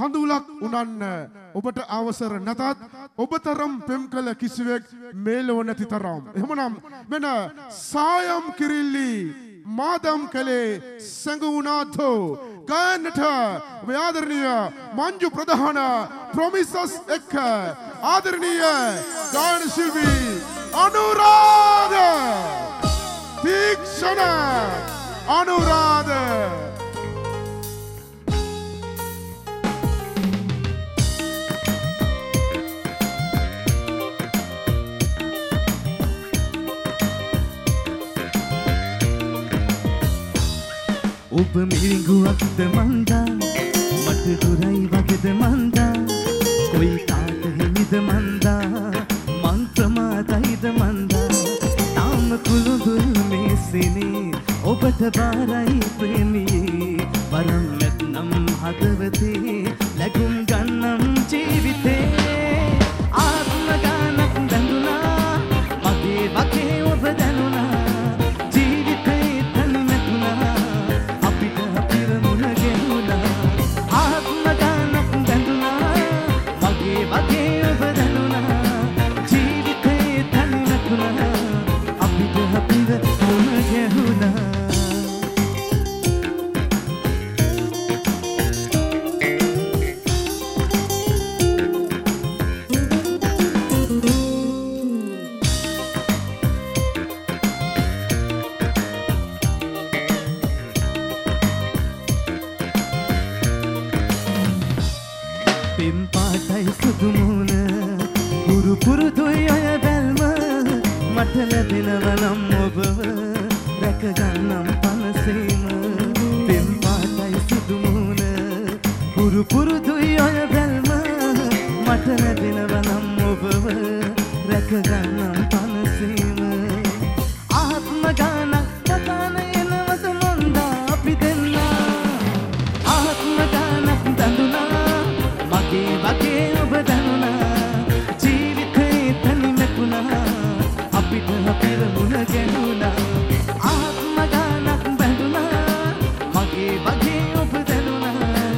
කඳුලක් උනන්න ඔබට අවසර නැතත් ඔබතරම් පෙම් කළ කිසිවෙක් මේලොව නැති තරම්. එහෙමනම් මෙන සායම් කිරිල්ලි මාදම් කළේ සැඟවුණාතෝ ගායන්නට ව්‍යාදරණීය මංජු ප්‍රධාන ප්‍රොමිසස් එක්ක ආදරණීය ගායන ශිල්පී අනුරාධ තීක්ෂණ අනුරාධ ඔබ මිරිඟුවක්ද මන්දා? මට දුරයි වගෙද මන්දා? කොයි කාට හිමිද මන්දා? මං ප්‍රමාදයිද මන්දා? තාම කුළුදුල් මේ සිනේ ඔබට බාරයි ප්‍රේමියේ වරම් නැත්නම් හදවතේ ලැබුම් ගන්නම් ජීවිතේ. පෙම් පාටයි සුදුමුණ පුරු පුරුදුයි අය බැල්ම. මට ලැබෙනවනම් ඔබව. රැකගන්නම් පනසේම. පෙම් පාටයි සුදුමුණ පුරු පුරුදුයි අය බැල්ම. මට ලැබෙනවනම් ඔබව. රැකගන්නම් පනසේම. ආත්ම වගේ ඔබ දැනුණා ජීවිතේ තනි නැතුණා. අපිට අපිව මුණ ගැහුණා ආත්ම ගානක් බැඳුනා මගේ වගේ ඔබ දැනුණා.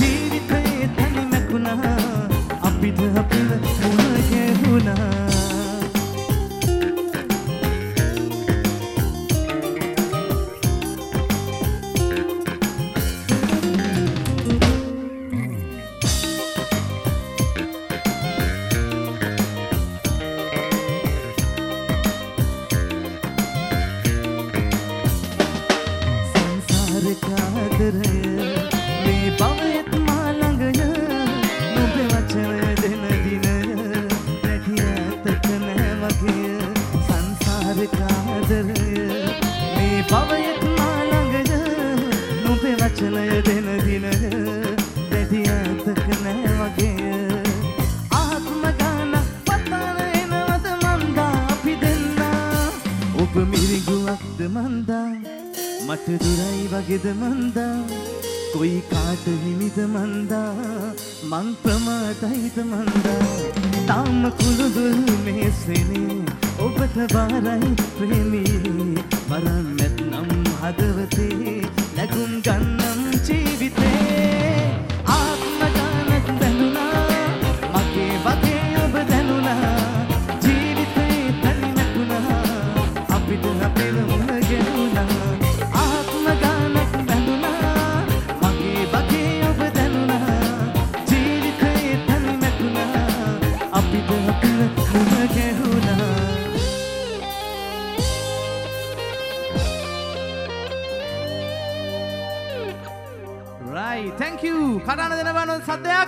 ජීවිතේ තනි නැතුණා. අපිට අපිව මුණ ගැහුණා නුඹේ වචනය දෙන දිනය රැකිය ඇතක නෑ වගේය ආත්ම ගානක් පතාන එනවද මන්දා අපි දෙන්නා. ඔබ මිරිඟුවක්ද මන්දා? මට දුරයි වගෙද මන්දා? කොයි කාට හිමිද මන්දා? මං ප්‍රමාදයිද මන්දා? තාම කුළුදුල් මේසෙනේ ඔබට බාරයි ප්‍රේමී. වරන් නැත්නම් හදවතේ ලැබුම් ගන්නම් ජීවිතේ ආත්ම ගානක් බැඳුනා මගේ වගේ ඔබ දැනුණා ජීවිතේ තනි නැතුණා අපිට අපේම right thank you කඩන දෙන බන සද්දයක්